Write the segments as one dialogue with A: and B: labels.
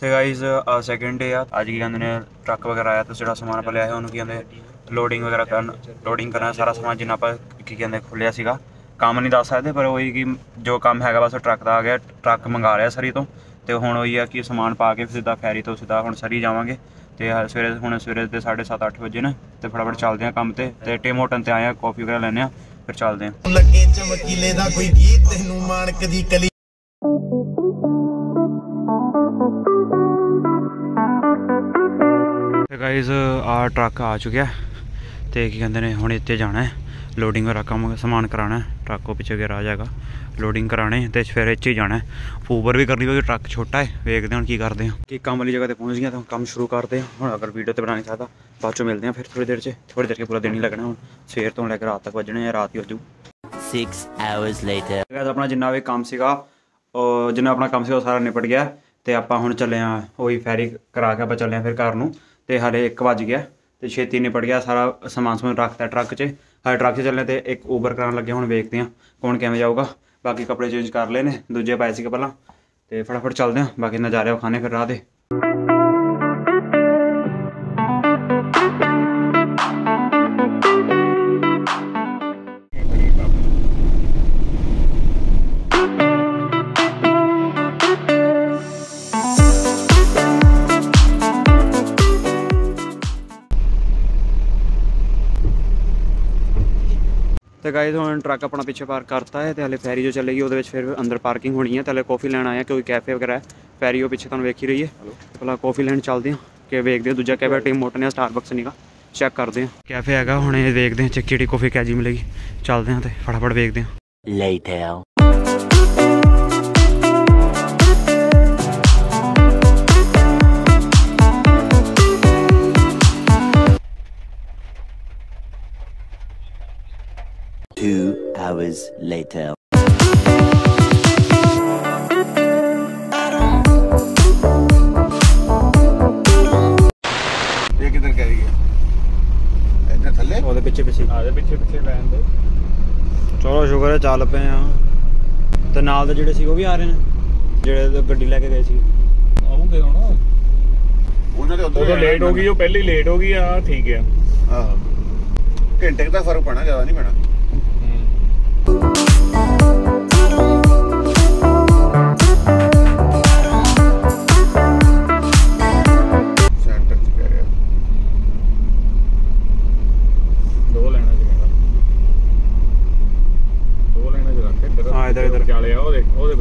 A: ਤੇ guys second day ਆ। ਅੱਜ ਕੀ ਕਹਿੰਦੇ ਨੇ ਟਰੱਕ ਵਗੈਰਾ ਆਇਆ ਤੇ ਜਿਹੜਾ ਸਮਾਨ ਆਪਾਂ ਲਿਆ ਹੈ ਉਹਨੂੰ ਕੀ ਕਹਿੰਦੇ ਲੋਡਿੰਗ ਵਗੈਰਾ ਕਰਨ ਲੋਡਿੰਗ ਕਰਨਾ ਸਾਰਾ ਸਮਾਨ ਜਿੰਨਾ ਆਪਾਂ ਕੀ ਕਹਿੰਦੇ ਖੁੱਲਿਆ ਸੀਗਾ। ਕੰਮ ਨਹੀਂ ਦੱਸ ਸਕਦੇ, ਪਰ ਉਹੀ ਕਿ ਜੋ ਕੰਮ ਹੈਗਾ, ਬਸ ਉਹ ਟਰੱਕ ਦਾ ਆ ਗਿਆ ਟਰੱਕ ਮੰਗਾ ਰਿਹਾ ਸਰੀ ਤੋਂ। ਤੇ ਹੁਣ ਉਹੀ ਆ ਕਿ ਸਮਾਨ ਪਾ ਕੇ ਸਿੱਧਾ ਫੈਰੀ ਤੋਂ ਸਿੱਧਾ ਹੁਣ ਸਰੀ ਜਾਵਾਂਗੇ। ਤੇ ਸਵੇਰੇ, ਹੁਣ ਸਵੇਰੇ ਦੇ 7:30 8 ਵਜੇ ਨੇ, ਤੇ ਫਟਾਫਟ ਚੱਲਦੇ ਆ ਕੰਮ ਤੇ। ਤੇ ਟਿਮ ਹੋਟਲ ਤੇ ਆਏ ਆ ਕਾਫੀ ਵਗੈਰਾ ਲੈਣੇ ਆ, ਫਿਰ ਚੱਲਦੇ ਆ।
B: ਲੱਗੇ ਚਮਕੀਲੇ ਦਾ ਕੋਈ ਗੀਤ, ਤੈਨੂੰ ਮਾਣਕ ਦੀ ਕਲੀ
A: ਗਾਇਜ਼ ਆ ਟਰੱਕ ਆ ਚੁੱਕਿਆ ਤੇ ਕੀ ਕਹਿੰਦੇ ਨੇ ਹੁਣ ਇੱਥੇ ਜਾਣਾ ਹੈ। ਲੋਡਿੰਗ ਵਾਲਾ ਕੰਮ ਸਮਾਨ ਕਰਾਣਾ ਟਰੱਕ ਪਿੱਛੇ ਗਿਆ ਆ ਜਾਏਗਾ। ਲੋਡਿੰਗ ਕਰਾਣੇ ਤੇ ਫਿਰ ਇੱਥੇ ਹੀ ਜਾਣਾ ਹੈ। ਊਬਰ ਵੀ ਕਰਨੀ ਹੋਵੇ ਟਰੱਕ ਛੋਟਾ ਹੈ। ਵੇਖਦੇ ਹਾਂ ਹੁਣ ਕੀ ਕਰਦੇ ਹਾਂ। ਕਿ ਕੰਮ ਵਾਲੀ ਜਗ੍ਹਾ ਤੇ ਪਹੁੰਚ ਗਿਆ ਤਾਂ ਕੰਮ ਸ਼ੁਰੂ ਕਰਦੇ ਹਾਂ। ਹੁਣ ਅਗਰ ਵੀਡੀਓ ਤੇ ਬਣਾ ਨਹੀਂ ਸਕਦਾ ਬਾਅਦ ਚੋਂ ਮਿਲਦੇ ਹਾਂ ਫਿਰ ਥੋੜੀ ਦੇਰ 'ਚ। ਥੋੜੀ ਦੇਰ ਕੇ ਪੂਰਾ ਦਿਨ ਹੀ ਲੱਗਣਾ ਹੁਣ। ਸਵੇਰ ਤੋਂ ਲੈ ਕੇ ਰਾਤ ਤੱਕ ਵੱਜਣੇ ਆ ਰਾਤ ਹੀ ਹੋ ਜਾਊ
C: Six hours later.
A: ਗਾਇਜ਼ ਆਪਣਾ ਜਿੰਨਾ ਵੀ ਕੰਮ ਸੀਗਾ ਉਹ ਜਿੰਨਾ ਆਪਣਾ ਕੰਮ ਸੀ ਉਹ ਸਾਰਾ ਨਿਪਟ ਗਿਆ। ਤੇ ਆਪਾਂ ਹੁਣ ਚੱਲੇ ਆ ਉਹੀ ਫੈਰੀ ਕਰਾ ਕੇ ਆਪਾਂ ਚੱਲੇ ਆ ਫਿਰ ਘਰ ਨੂੰ। ਤੇ ਹਲੇ 1 ਵਜ ਗਿਆ ਤੇ ਛੇਤੀ ਨਿਪਟ ਗਿਆ, ਸਾਰਾ ਸਮਾਨ ਸਮੂਨ ਰੱਖਤਾ ਟਰੱਕ 'ਚ। ਹਲੇ ਟਰੱਕ 'ਚ ਚੱਲੇ ਤੇ ਇੱਕ ਊਬਰ ਕਰਾਉਣ ਲੱਗੇ, ਹੁਣ ਵੇਖਦੇ ਆ ਕੌਣ ਕਿਵੇਂ ਜਾਊਗਾ। ਬਾਕੀ ਕੱਪੜੇ ਚੇਂਜ ਕਰ ਲਏ ਨੇ, ਦੂਜੇ ਪਾਏ ਸੀਗੇ ਪਹਿਲਾਂ। ਤੇ ਫਟਾਫਟ ਚੱਲਦੇ ਆ ਬਾਕੀ ਨਜ਼ਾਰੇ ਵਿਖਾਣੇ ਫਿਰ ਰਾਹ ਦੇ ਗਾਇਜ਼ ਹੁਣ ਟਰੱਕ ਆਪਣਾ ਪਿੱਛੇ ਪਾਰਕ ਕਰਤਾ ਹੈ ਤੇ ਹਲੇ ਫੈਰੀ ਜੋ ਚੱਲੇਗੀ ਉਹਦੇ ਵਿੱਚ ਫਿਰ ਅੰਦਰ ਪਾਰਕਿੰਗ ਹੋਣੀ ਹੈ ਤੇ ਹਲੇ ਕਾਫੀ ਲੈਣ ਆਇਆ ਕਿਉਂਕਿ ਕੈਫੇ ਵਗੈਰਾ ਹੈ। ਫੈਰੀ ਉਹ ਪਿੱਛੇ ਤੁਹਾਨੂੰ ਵੇਖ ਹੀ ਰਹੀ ਹੈ। ਪਹਿਲਾਂ ਕਾਫੀ ਲੈਣ ਚੱਲਦੇ ਹਾਂ ਕਿ ਵੇਖਦੇ ਹਾਂ ਦੂਜਾ ਕੈਫੇ ਟੀਮ ਮੋਟਰ ਨੇ ਸਟਾਰਬਕਸ ਨਹੀਂਗਾ ਚੈੱਕ ਕਰਦੇ ਹਾਂ। ਕੈਫੇ ਹੈਗਾ ਹੁਣ ਇਹ ਵੇਖਦੇ ਹਾਂ ਚ ਕਿਹੜੀ ਕਾਫੀ ਕੈਜੀ ਮਿਲੇਗੀ। ਚੱਲਦੇ ਹਾਂ ਤੇ ਫਟਾਫਟ ਵੇਖਦੇ ਹਾਂ।
C: Later. Two hours later.
B: ਇਹ ਕਿੱਧਰ ਕਹਿ ਰਹੀ ਹੈ ਇੰਨੇ ਥੱਲੇ?
A: ਉਹਦੇ ਪਿੱਛੇ ਪਿੱਛੇ।
D: ਆਦੇ ਪਿੱਛੇ ਪਿੱਛੇ ਲੈਣ ਦੇ।
A: ਚਲੋ ਸ਼ੁਕਰ ਹੈ ਚੱਲ ਪਏ ਆ ਤੇ ਨਾਲ ਦੇ ਜਿਹੜੇ ਸੀ ਉਹ ਵੀ ਆ ਰਹੇ ਨੇ? ਜਿਹੜੇ ਗੱਡੀ ਲੈ ਕੇ ਗਏ ਸੀ।
D: ਆਉਂਗੇ ਹੁਣ।
B: ਉਹਨਾਂ ਦੇ
D: ਉਹ ਤਾਂ ਲੇਟ ਹੋ ਗਈ ਉਹ ਪਹਿਲੀ ਲੇਟ ਹੋ ਗਈ ਆ ਠੀਕ ਆ।
B: ਆਹੋ। ਘੰਟੇ ਦਾ ਫ਼ਰਕ ਪੈਣਾ ਜ਼ਿਆਦਾ ਨਹੀਂ ਪੈਣਾ।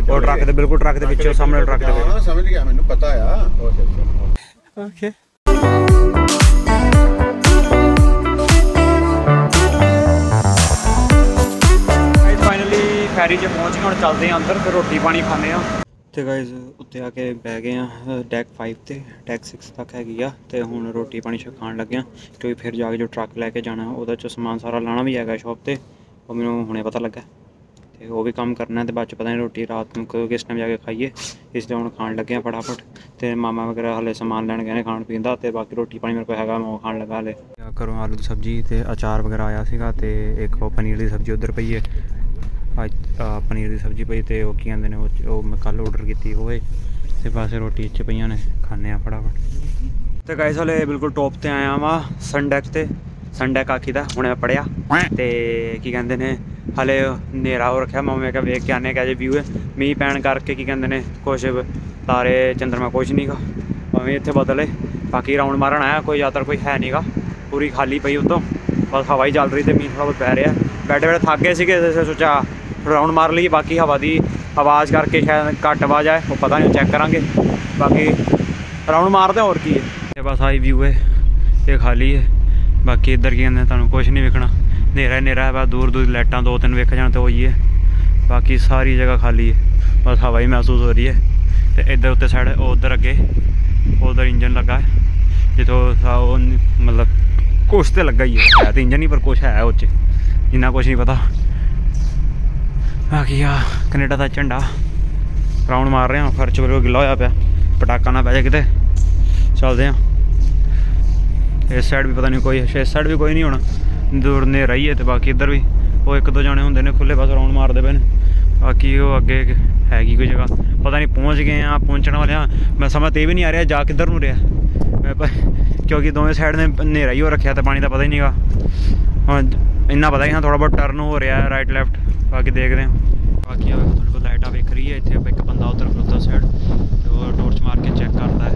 A: ਉਹ ਟਰੱਕ ਦੇ ਬਿਲਕੁਲ ਟਰੱਕ ਦੇ ਪਿੱਛੇ ਸਾਹਮਣੇ ਟਰੱਕ ਦੇ
B: ਹਾਂ ਸਮਝ ਗਿਆ ਮੈਨੂੰ ਪਤਾ ਆ।
A: ਓਕੇ ਫੈਰੀ 'ਚ ਪਹੁੰਚ ਗਏ ਹੁਣ ਚੱਲਦੇ ਹਾਂ ਅੰਦਰ ਫਿਰ ਰੋਟੀ ਪਾਣੀ ਖਾਣੇ ਆ ਤੇ ਗਾਇਸ ਉੱਤੇ ਆ ਕੇ ਬਹਿ ਗਏ ਆ ਡੈਕ 5 ਤੇ ਡੈਕ 6 ਤੱਕ ਹੈਗੀ ਆ ਤੇ ਹੁਣ ਰੋਟੀ ਪਾਣੀ ਛ ਖਾਣ ਲੱਗੇ ਆ ਕਿਉਂਕਿ ਫਿਰ ਜਾ ਕੇ ਜੋ ਟਰੱਕ ਲੈ ਕੇ ਜਾਣਾ ਉਹਦਾ ਚ ਸਮਾਨ ਸਾਰਾ ਲਾਣਾ ਵੀ ਹੈਗਾ ਸ਼ਾਪ ਤੇ ਉਹ ਮੈਨੂੰ ਹੁਣੇ ਪਤਾ ਲੱਗਾ। ਤੇ ਉਹ ਵੀ ਕੰਮ ਕਰਨਾ ਤੇ ਬਾਅਦ ਚ ਪਤਾ ਨਹੀਂ ਰੋਟੀ ਰਾਤ ਨੂੰ ਕਿਸ ਟਾਈਮ ਜਾ ਕੇ ਖਾਈਏ ਇਸ ਲਈ ਹੁਣ ਖਾਣ ਲੱਗੇ ਆ ਫਟਾਫਟ। ਤੇ ਮਾਮਾ ਵਗੈਰਾ ਹਲੇ ਸਮਾਨ ਲੈਣ ਗਏ ਨੇ ਖਾਣ ਪੀਣ ਦਾ ਤੇ ਬਾਕੀ ਰੋਟੀ ਪਾਣੀ ਮੇਰੇ ਕੋਲ ਹੈਗਾ ਮੈਂ ਉਹ ਖਾਣ ਲੱਗਾ ਹਲੇ। ਕਰੋ ਆਲੂ ਦੀ ਸਬਜ਼ੀ ਤੇ ਅਚਾਰ ਵਗੈਰਾ ਆਇਆ ਸੀਗਾ ਤੇ ਇੱਕ ਉਹ ਪਨੀਰ ਦੀ ਸਬਜ਼ੀ ਉਧਰ ਪਈ ਹੈ ਅੱਜ ਪਨੀਰ ਦੀ ਸਬਜ਼ੀ ਪਈ ਤੇ ਉਹ ਕੀ ਕਹਿੰਦੇ ਨੇ, ਉਹ ਮੈਂ ਕੱਲ ਆਰਡਰ ਕੀਤੀ ਹੋਏ ਤੇ ਪਾਸੇ ਰੋਟੀ ਇੱਥੇ ਪਈਆਂ ਨੇ ਖਾਣੇ ਆ ਫਟਾਫਟ। ਤੇ ਗਾਇਸ ਹਲੇ ਬਿਲਕੁਲ ਟੌਪ ਤੇ ਆਇਆ ਵਾਂ ਸੰਡੈਕ ਤੇ ਸੰਡੈਕ ਆਖੀ ਦਾ, ਹੁਣੇ ਮੈਂ ਪੜਿਆ ਤੇ ਕੀ ਕਹਿੰਦੇ ਨੇ, ਹਲੇ ਹਨੇਰਾ ਹੋ ਰੱਖਿਆ, ਮੈਂ ਕਿਹਾ ਵੇਖ ਕੇ ਆਨੇ ਕਹੇ ਜੇ ਵਿਊ ਹੈ। ਮੀਂਹ ਪੈਣ ਕਰਕੇ ਕੀ ਕਹਿੰਦੇ ਨੇ, ਕੁਛ ਤਾਰੇ, ਚੰਦਰਮਾ ਕੁਛ ਨਹੀਂਗਾ ਭਾਵੇਂ ਇੱਥੇ ਬਦਲੇ ਬਾਕੀ ਰਾਉਂਡ ਮਾਰਨ ਆਇਆ, ਕੋਈ ਜ਼ਿਆਦਾਤਰ ਕੋਈ ਹੈ ਨਹੀਂਗਾ ਪੂਰੀ ਖਾਲੀ ਪਈ ਉਤੋਂ, ਬਸ ਹਵਾ ਹੀ ਚੱਲ ਰਹੀ ਤੇ ਮੀਂਹ ਥੋੜਾ ਬਹੁਤ ਪੈ ਰਿਹਾ। ਬੈਠੇ ਬੈਠੇ ਥੱਕ ਗਏ ਸੀਗੇ ਤੇ ਸੋਚਿਆ ਰਾਉਂਡ ਮਾਰ ਲਈਏ ਬਾਕੀ ਹਵਾ ਦੀ ਆਵਾਜ਼ ਕਰਕੇ ਸ਼ਾਇਦ ਘੱਟ ਆਵਾਜ਼ ਆਏ ਉਹ ਪਤਾ ਨਹੀਂ ਚੈੱਕ ਕਰਾਂਗੇ। ਬਾਕੀ ਰਾਉਂਡ ਮਾਰਦੇ ਹਾਂ, ਹੋਰ ਕੀ ਹੈ। ਇਹ ਬਸ ਆਈ ਵਿਊ ਹੈ ਇਹ ਖਾਲੀ ਹੈ। ਬਾਕੀ ਇੱਧਰ ਕੀ ਕਹਿੰਦੇ ਤੁਹਾਨੂੰ ਕੁਝ ਨਹੀਂ ਵੇਖਣਾ। ਹਨੇਰਾ ਹੀ ਹਨੇਰਾ ਹੈ ਬਸ ਦੂਰ ਦੂਰ ਲਾਈਟਾਂ ਦੋ ਤਿੰਨ ਵੇਖ ਜਾਣ ਤੇ ਉਹੀ ਹੈ। ਬਾਕੀ ਸਾਰੀ ਜਗ੍ਹਾ ਖਾਲੀ ਹੈ। ਬਸ ਹਵਾ ਹੀ ਮਹਿਸੂਸ ਹੋ ਰਹੀ ਹੈ। ਤੇ ਇੱਧਰ ਉੱਤੇ ਸਾਈਡ ਉਹ ਉੱਧਰ ਅੱਗੇ ਉਧਰ ਇੰਜਨ ਲੱਗਾ ਹੈ। ਜਿੱਥੋਂ ਮਤਲਬ ਕੁਛ ਤੇ ਲੱਗਾ ਹੀ ਹੈ। ਹੈ ਤੇ ਇੰਜਨ ਨਹੀਂ ਪਰ ਕੁਛ ਹੈ ਉਹ 'ਚ। ਇੰਨਾ ਕੁਛ ਨਹੀਂ ਪਤਾ। ਬਾਕੀ ਆ, ਕੈਨੇਡਾ ਦਾ ਝੰਡਾ। ਰਾਉਂਡ ਮਾਰ ਰਹੇ ਹਾਂ ਫਰਚ ਬਿਲਕੁਲ ਗਿੱਲਾ ਹੋਇਆ ਪਿਆ। ਪਟਾਕਾ ਨਾ ਪੈ ਜਾਏ ਕਿਤੇ। ਚੱਲਦੇ ਹਾਂ ਇਸ ਸਾਈਡ ਵੀ ਪਤਾ ਨਹੀਂ ਕੋਈ, ਇਸ ਸਾਈਡ ਵੀ ਕੋਈ ਨਹੀਂ ਹੋਣਾ। ਦੂਰ ਨੇ ਰਹੀ ਹੈ ਤੇ ਬਾਕੀ ਇੱਧਰ ਵੀ। ਉਹ ਇੱਕ ਦੋ ਜਾਣੇ ਹੁੰਦੇ ਨੇ ਖੁੱਲੇ ਪਾਸ ਰਾਉਂਡ ਮਾਰਦੇ ਪਏ ਨੇ। ਬਾਕੀ ਉਹ ਅੱਗੇ ਹੈਗੀ ਕੋਈ ਜਗ੍ਹਾ। ਪਤਾ ਨਹੀਂ ਪਹੁੰਚ ਗਏ ਆ, ਪਹੁੰਚਣ ਵਾਲੇ ਆ। ਮੈਂ ਸਮਝ ਤੇ ਵੀ ਨਹੀਂ ਆ ਰਿਹਾ, ਜਾ ਕਿੱਧਰ ਨੂੰ ਰਿਹਾ। ਮੈਂ ਕਿਉਂਕਿ ਦੋਵੇਂ ਸਾਈਡ ਨੇ ਹਨੇਰਾ ਹੀ ਹੋ ਰੱਖਿਆ ਤੇ ਪਾਣੀ ਦਾ ਪਤਾ ਹੀ ਨਹੀਂਗਾ ਹਾਂ ਇੰਨਾ ਪਤਾ ਕਿ ਹਾਂ ਥੋੜਾ ਬਹੁਤ ਟਰਨ ਹੋ ਰਿਹਾ ਰਾਈਟ ਲੈਫਟ ਬਾਕੀ ਦੇਖਦੇ ਹਾਂ। ਬਾਕੀ ਆ ਤੁਹਾਡੇ ਕੋਲ ਲਾਈਟਾਂ ਵੇਖ ਰਹੀ ਹੈ, ਇੱਥੇ ਇੱਕ ਬੰਦਾ ਉਧਰ ਖਲੋਤਾ ਸਾਈਡ ਤੇ ਉਹ ਟੋਰਚ ਮਾਰ ਕੇ ਚੈੱਕ ਕਰਦਾ ਹੈ।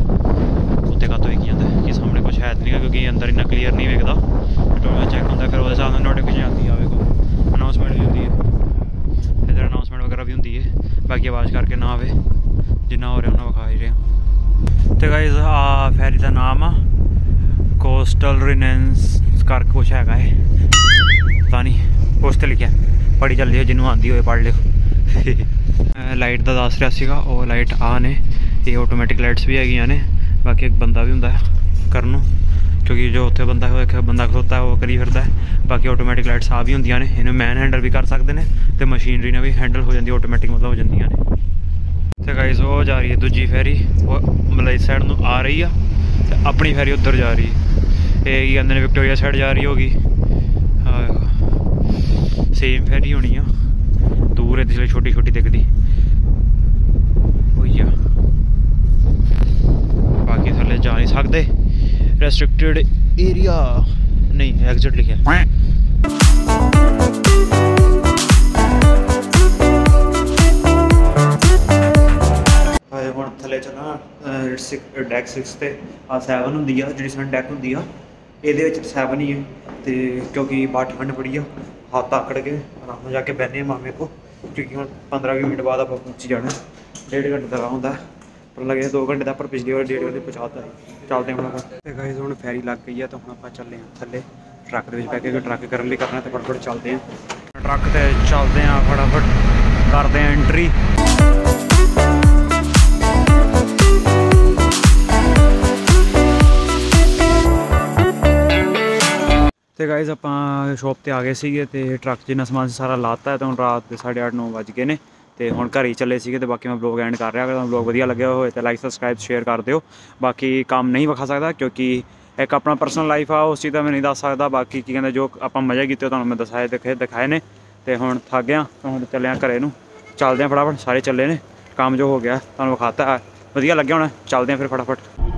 A: ਉੱਤੇ ਕਾਤੋਂ ਵੇਖੀ ਜਾਂਦਾ ਹੈ, ਕਿ ਸਾਹਮਣੇ ਕੁਝ ਹੈ ਤਾਂ ਨਹੀਂਗਾ ਕਿਉਂਕਿ ਅੰਦਰ ਇੰਨਾ ਕਲੀਅਰ ਨਹੀਂ ਵੇਖਦਾ। ਟੋਰਚ ਚੈੱਕ ਹੁੰਦਾ, ਫਿਰ ਉਹਦੇ ਹਿਸਾਬ ਨਾਲ ਨੋਟੀਫਿਕੇਸ਼ਨ ਆਉਂਦੀ ਆਵੇ ਕੋਈ ਅਨਾਉਂਸਮੈਂਟ ਵੀ ਹੁੰਦੀ ਹੈ। ਇਧਰ ਅਨਾਉਂਸਮੈਂਟ ਵਗੈਰਾ ਵੀ ਹੁੰਦੀ ਹੈ। ਬਾਕੀ ਆਵਾਜ਼ ਕਰਕੇ ਨਾ ਆਵੇ, ਜਿੰਨਾ ਹੋ ਰਿਹਾ ਉਹਨਾਂ ਵਿਖਾ ਹੀ ਰਿਹਾ। ਤੇ ਗਾਇਜ਼ ਆ ਫੈਰੀ ਦਾ ਨਾਮ ਆ ਕੋਸਟਲ ਰਿਨੈਂਸ ਕਰਕੇ ਕੁਛ ਹੈਗਾ ਹੈ ਪਤਾ ਨਹੀਂ ਉਸ ਤੇ ਲਿਖਿਆ। ਪੜੀ ਚੱਲਦੀ ਹੈ ਜਿਹਨੂੰ ਆਂਦੀ ਹੋਏ ਪੜ ਲਿਓ। ਲਾਈਟ ਦਾ ਦੱਸ ਰਿਹਾ ਸੀਗਾ, ਉਹ ਲਾਈਟ ਆ ਨੇ। ਇਹ ਆਟੋਮੈਟਿਕ ਲਾਈਟਸ ਵੀ ਹੈਗੀਆਂ ਨੇ। ਬਾਕੀ ਇੱਕ ਬੰਦਾ ਵੀ ਹੁੰਦਾ ਕਰਨ ਨੂੰ। ਕਿਉਂਕਿ ਜੋ ਉੱਥੇ ਬੰਦਾ ਹੋਇਆ, ਇੱਕ ਬੰਦਾ ਖਲੋਤਾ, ਉਹ ਕਰੀ ਫਿਰਦਾ ਬਾਕੀ ਆਟੋਮੈਟਿਕ ਲਾਈਟਸ ਆ ਵੀ ਹੁੰਦੀਆਂ ਨੇ। ਇਹਨੂੰ ਮੈਨ ਹੈਂਡਲ ਵੀ ਕਰ ਸਕਦੇ ਨੇ ਤੇ ਮਸ਼ੀਨਰੀ ਨਾਲ ਵੀ ਹੈਂਡਲ ਹੋ ਜਾਂਦੀ ਆਟੋਮੈਟਿਕ ਮਤਲਬ ਹੋ ਜਾਂਦੀਆਂ ਨੇ। ਤੇ ਗਾਇਸ ਉਹ ਜਾ ਰਹੀ ਹੈ ਦੂਜੀ ਫੈਰੀ। ਉਹ ਮਲਾਈ ਸਾਈਡ ਨੂੰ ਆ ਰਹੀ ਆ ਤੇ ਆਪਣੀ ਫੈਰੀ ਉੱਧਰ ਜਾ ਰਹੀ ਹੈ। ਇਹ ਕੀ ਕਹਿੰਦੇ ਨੇ ਵਿਕਟੋਰੀਆ ਸਾਈਡ ਜਾ ਰਹੀ ਹੋਗੀ ਸੇਮ ਫੈਰੀ ਹੋਣੀ ਆ। ਦੂਰ ਇਹਦੇ ਲਈ ਛੋਟੀ ਛੋਟੀ ਦਿਖਦੀ ਹੋਈ ਆ ਬਾਕੀ ਥੱਲੇ ਜਾ ਨਹੀਂ ਸਕਦੇ। ਰੈਸਟ੍ਰਿਕਟਡ ਏਰੀਆ ਨਹੀਂ ਐਗਜ਼ਿਟ ਲਿਖਿਆ। ਹਾਏ ਹੁਣ ਥੱਲੇ ਚੱਲਣਾ ਡੈਕ 6 ਤੇ। ਆ 7 ਹੁੰਦੀ ਆ, ਜਿਹੜੀ ਸਨ ਡੈਕ ਹੁੰਦੀ ਆ। ਇਹਦੇ ਵਿੱਚ ਸੈਵਨ ਹੀ ਹੈ ਤੇ ਕਿਉਂਕਿ ਬਾਹਰ ਠੰਡ ਬੜੀ ਆ, ਹੱਥ ਆਕੜ ਕੇ ਆਰਾਮ ਨਾਲ ਜਾ ਕੇ ਬਹਿਨੇ ਮਾਮੇ ਕੋ ਕਿਉਂਕਿ ਹੁਣ 15 ਕੁ ਮਿੰਟ ਬਾਅਦ ਆਪਾਂ ਪਹੁੰਚ ਜਾਣਾ, ਡੇਢ ਘੰਟੇ ਦਾ ਰਾਹ ਹੁੰਦਾ ਪਰ ਲੱਗੇ 2 ਘੰਟੇ ਦਾ, ਪਰ ਪਿਛਲੀ ਵਾਰ ਡੇਢ ਘੰਟੇ ਪਹੁੰਚਾਤਾ ਸੀ। ਚੱਲਦੇ ਹਾਂ ਹੁਣ ਆਪਾਂ। ਤੇ ਗਾਇਜ਼ ਹੁਣ ਫੈਰੀ ਲੱਗ ਗਈ ਆ, ਤਾਂ ਹੁਣ ਆਪਾਂ ਚੱਲੇ ਹਾਂ ਥੱਲੇ, ਟਰੱਕ ਦੇ ਵਿੱਚ ਬੈ ਕੇ, ਟਰੱਕ ਕਰਨ ਲਈ ਕਰਨਾ ਤੇ ਫਟਾਫਟ ਚੱਲਦੇ ਹਾਂ। ਟਰੱਕ ਤੇ ਚੱਲਦੇ ਹਾਂ ਫਟਾਫਟ, ਕਰਦੇ ਹਾਂ ਐਂਟਰੀ ਗਾਇਜ਼ ਆਪਾਂ ਸ਼ਾਪ ਤੇ ਆ ਗਏ ਸੀਗੇ ਤੇ ਟਰੱਕ ਜਿੰਨਾ ਸਮਾਨ ਸਾਰਾ ਲਾਤਾ ਹੈ ਹੁਣ ਰਾਤ ਦੇ 8:30 9 ਵੱਜ ਗਏ ਨੇ ਤੇ ਹੁਣ ਘਰ ਹੀ ਚੱਲੇ ਸੀਗੇ ਤੇ ਬਾਕੀ ਮੈਂ ਵਲੌਗ ਐਂਡ ਕਰ ਰਿਹਾ। ਅਗਰ ਤੁਹਾਨੂੰ ਵਲੌਗ ਵਧੀਆ ਲੱਗਿਆ ਹੋਵੇ ਤਾਂ ਲਾਈਕ ਸਬਸਕ੍ਰਾਈਬ ਸ਼ੇਅਰ ਕਰ ਦਿਓ। ਬਾਕੀ ਕੰਮ ਨਹੀਂ ਵਿਖਾ ਸਕਦਾ ਕਿਉਂਕਿ ਇੱਕ ਆਪਣਾ ਪਰਸਨਲ ਲਾਈਫ ਆ, ਉਸ ਚੀਜ਼ ਦਾ ਮੈਂ ਨਹੀਂ ਦੱਸ ਸਕਦਾ। ਬਾਕੀ ਕੀ ਕਹਿੰਦੇ, ਜੋ ਆਪਾਂ ਮਜ਼ੇ ਕੀਤੇ ਤੁਹਾਨੂੰ ਮੈਂ ਦਸਾਏ ਦਿਖੇ, ਦਿਖਾਏ ਨੇ। ਤੇ ਹੁਣ ਥੱਕ ਗਿਆ, ਤਾਂ ਹੁਣ ਚੱਲਿਆ ਆ ਘਰੇ ਨੂੰ। ਚੱਲਦੇ ਆ ਫਟਾਫਟ, ਸਾਰੇ ਚੱਲੇ ਨੇ। ਕੰਮ ਜੋ ਹੋ ਗਿਆ, ਤੁਹਾਨੂੰ ਵਿਖਾਤਾ। ਵਧੀਆ ਲੱਗਿਆ ਹੁਣ, ਚੱਲਦੇ ਆ ਫਿਰ ਫਟਾਫਟ।